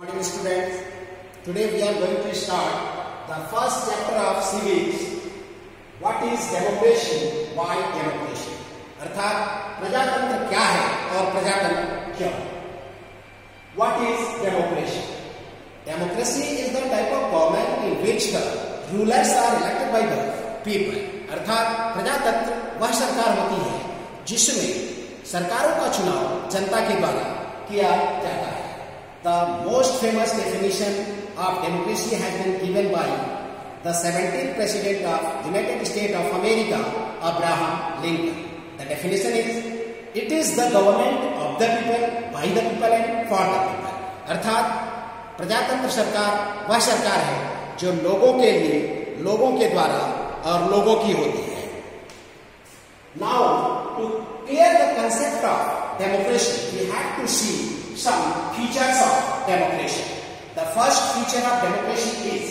morning students. Today we are going to start the first chapter of civics. What is democracy? Why democracy? अर्थात प्रजातंत्र क्या है और प्रजातंत्र क्यों What is democracy? Democracy is the type of government in which the rulers are elected by the people. अर्थात प्रजातंत्र वह सरकार होती है जिसमें सरकारों का चुनाव जनता के द्वारा किया जाता है The most famous definition of democracy has been given by the 17th President of United States of America, Abraham Lincoln. The definition is, it is the government of the people, by the people and for the people. अर्थात प्रजातंत्र सरकार वह सरकार है जो लोगों के लिए लोगों के द्वारा और लोगों की होती है now to clear the concept of democracy we have to see some features of democracy. The first feature of democracy is,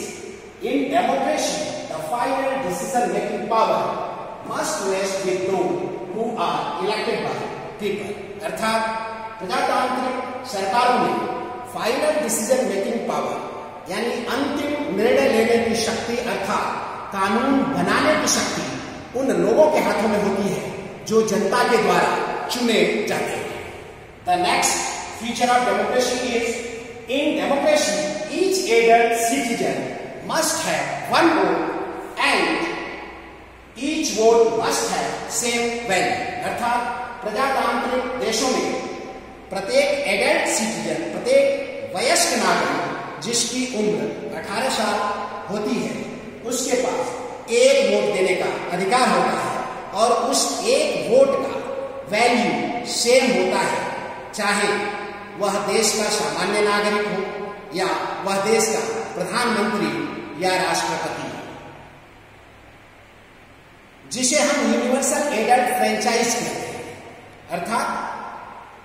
in democracy, the final decision-making power must rest with those who are elected by people. अर्थात प्रजातांत्रिक सरकारों में final decision making power यानी अंतिम निर्णय लेने की शक्ति अर्थात कानून बनाने की शक्ति उन लोगों के हाथों में होती है जो जनता के द्वारा चुने जाते हैं the next feature of democracy is, in democracy, each adult citizen must have one vote and each vote must have same value. अर्थात प्रजातांत्रिक देशों में प्रत्येक एडल्ट सिटीजन प्रत्येक वयस्क नागरिक जिसकी उम्र 18 साल होती है, उसके पास एक वोट देने का अधिकार होता है और उस एक वोट का वैल्यू सेम होता है। चाहे वह देश का सामान्य नागरिक हो या वह देश का प्रधानमंत्री या राष्ट्रपति। जिसे हम यूनिवर्सल एडल्ट फ्रेंचाइज कहते हैं, अर्थात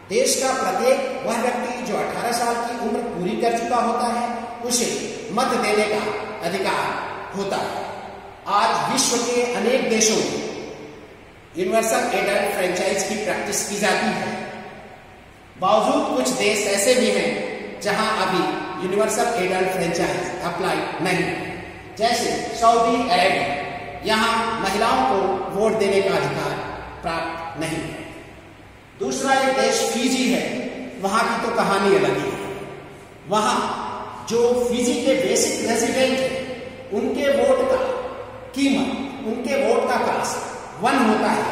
देश का प्रत्येक वह व्यक्ति जो 18 साल की उम्र पूरी कर चुका होता है, उसे मत देने का अधिकार होता है। आज विश्व के अनेक देशों में यूनिवर्सल एडल्ट फ्रेंचाइज की प्रैक्टिस की जाती है। बावजूद कुछ देश ऐसे भी हैं जहाँ अभी यूनिवर्सल एडल्ट फ्रेंचाइज अप्लाई नहीं। जैसे सऊदी अरेबिया यहाँ महिलाओं को वोट देने का अधिकार प्राप्त नहीं है। दूसरा एक देश फीजी है, वहाँ की तो कहानी अलग ही है। वहाँ जो फीजी के बेसिक रेजिडेंट है, उनके वोट का कीमत, उनके वोट का कास्ट वन होता है,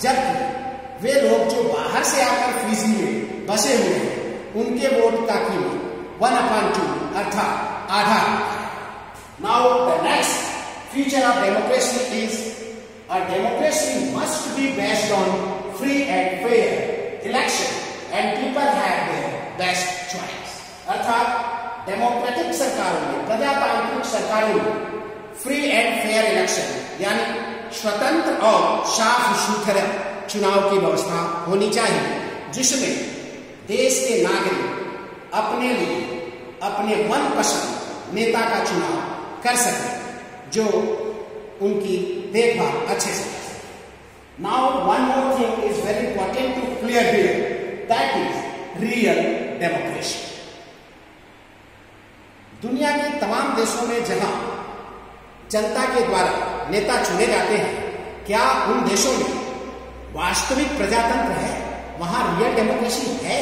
जबकि वे लोग जो बाहर से आकर फीजी में बसे हुए हैं, उनके वोट का कीमत वन अपॉइंट टू अर्थात आधा now the next feature of democracy is a democracy must be based on free and fair election and people have their best choice अर्थात डेमोक्रेटिक सरकारों में, प्रजातांत्रिक सरकारों में फ्री एंड फेयर इलेक्शन यानी स्वतंत्र और साफ़ सुथरा चुनाव की व्यवस्था होनी चाहिए, जिसमें देश के नागरिक अपने लिए, अपने मनपसंद नेता का चुनाव कर सके, जो उनकी देखभाल अच्छे से now one more thing is very important to clear here that is real democracy दुनिया के तमाम देशों में जहाँ जनता के द्वारा नेता चुने जाते हैं, क्या उन देशों में वास्तविक प्रजातंत्र है वहाँ रियल डेमोक्रेसी है।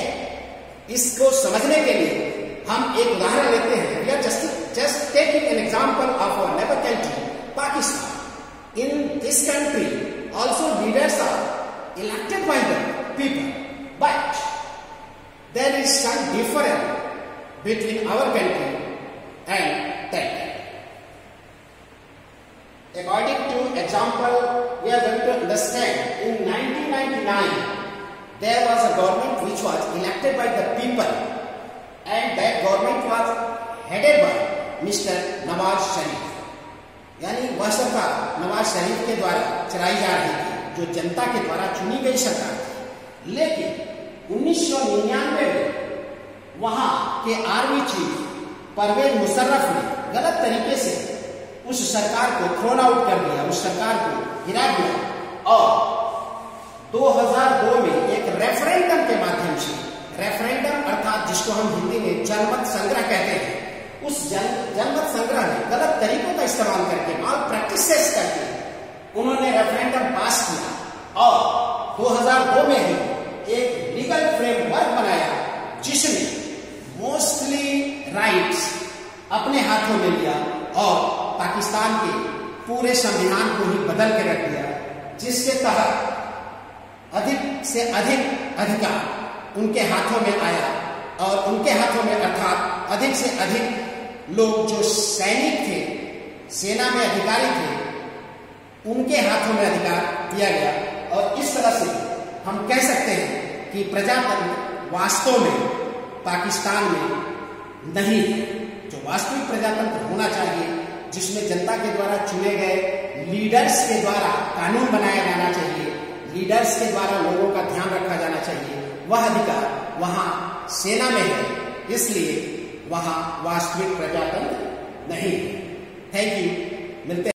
इसको समझने के लिए हम एक उदाहरण लेते हैं। We are just just taking an example of our neighbour country Pakistan in this country also leaders are elected by the people but there is some difference between our country and that According to example, we are going to understand in 1999 there was a government which was elected by the people, and that government was headed by Mr. Nawaz Sharif. यानी वह सरकार नवाज़ शरीफ के द्वारा चलाई जा रही थी, जो जनता के द्वारा चुनी गई सरकार थी लेकिन उन्नीस में वहाँ के आर्मी चीफ परवेज मुशर्रफ ने गलत तरीके से उस सरकार को थ्रोन आउट कर दिया, उस सरकार को गिरा दिया और 2002 में एक रेफरेंडम के माध्यम से रेफरेंडम अर्थात जिसको हम हिंदी में जनमत संग्रह कहते हैं, उस जन, जनमत संग्रह में गलत तरीकों का इस्तेमाल करके माल प्रैक्टिसेस करके उन्होंने रेफरेंडम पास किया। और 2002 में ही एक लीगल फ्रेमवर्क बनाया, जिसने मोस्टली राइट्स अपने हाथों में लिया और पाकिस्तान के पूरे संविधान को ही बदल के रख दिया, जिसके तहत अधिक से अधिक अधिकार उनके हाथों में आया और उनके हाथों में अर्थात अधिक से अधिक लोग जो सैनिक थे, सेना में अधिकारी थे, उनके हाथों में अधिकार दिया गया। और इस तरह से हम कह सकते हैं कि प्रजातंत्र वास्तव में पाकिस्तान में नहीं है। जो वास्तविक प्रजातंत्र होना चाहिए, जिसमें जनता के द्वारा चुने गए लीडर्स के द्वारा कानून बनाया जाना चाहिए लीडर्स के द्वारा लोगों का ध्यान रखा जाना चाहिए। वह अधिकार वहाँ सेना में है, इसलिए वहाँ वास्तविक प्रजातंत्र नहीं है। थैंक यू मिलते